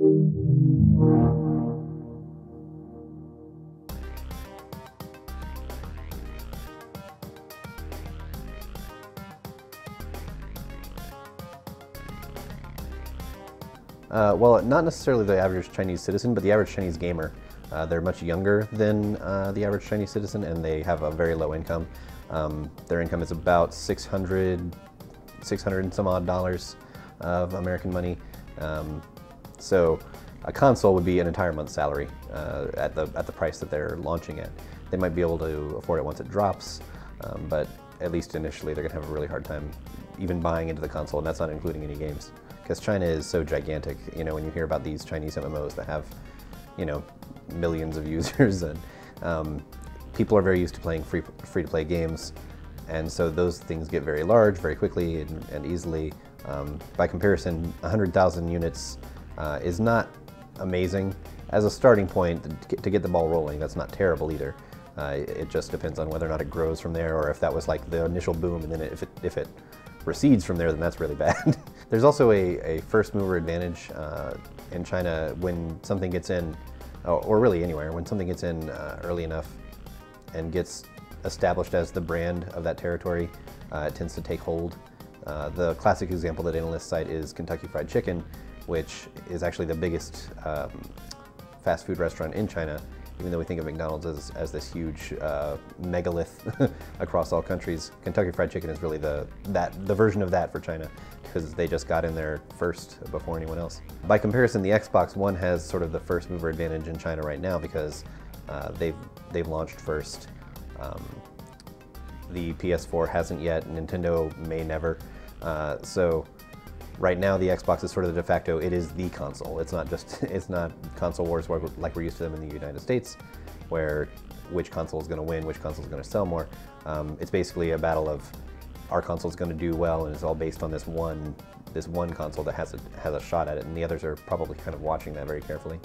Uh, well, not necessarily the average Chinese citizen, but the average Chinese gamer. Uh, they're much younger than uh, the average Chinese citizen, and they have a very low income. Um, their income is about 600, 600 and some odd dollars of American money. Um, so a console would be an entire month's salary uh, at the at the price that they're launching at. They might be able to afford it once it drops, um, but at least initially they're going to have a really hard time even buying into the console, and that's not including any games because China is so gigantic. You know, when you hear about these Chinese MMOs that have, you know, millions of users, and um, people are very used to playing free free to play games, and so those things get very large very quickly and, and easily. Um, by comparison, 100,000 units uh, is not amazing as a starting point to get the ball rolling. That's not terrible either. Uh, it just depends on whether or not it grows from there, or if that was like the initial boom, and then if it if it recedes from there, then that's really bad. There's also a, a first mover advantage uh, in China when something gets in, or really anywhere, when something gets in uh, early enough and gets established as the brand of that territory, uh, it tends to take hold. Uh, the classic example that analysts cite is Kentucky Fried Chicken, which is actually the biggest um, fast food restaurant in China even though we think of McDonald's as, as this huge uh, megalith across all countries, Kentucky Fried Chicken is really the, that, the version of that for China because they just got in there first before anyone else. By comparison, the Xbox One has sort of the first mover advantage in China right now because uh, they've, they've launched first. Um, the PS4 hasn't yet, Nintendo may never. Uh, so right now the Xbox is sort of the de facto, it is the console. It's not just, it's not console wars like we're used to them in the United States, where which console is going to win, which console is going to sell more. Um, it's basically a battle of our console is going to do well, and it's all based on this one, this one console that has a, has a shot at it, and the others are probably kind of watching that very carefully.